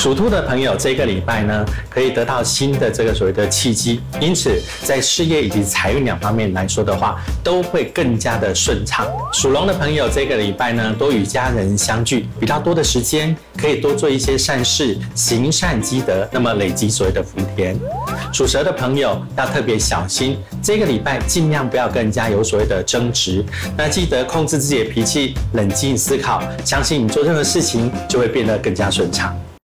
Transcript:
属兔的朋友这个礼拜呢可以得到新的这个所谓的契机因此在事业以及财运两方面来说的话都会更加的顺畅属龙的朋友这个礼拜呢多与家人相聚比较多的时间可以多做一些善事行善积德那么累积所谓的福田。属蛇的朋友要特别小心这个礼拜尽量不要跟人家有所谓的争执。那记得控制自己的脾气冷静思考相信你做任何事情就会变得更加顺畅。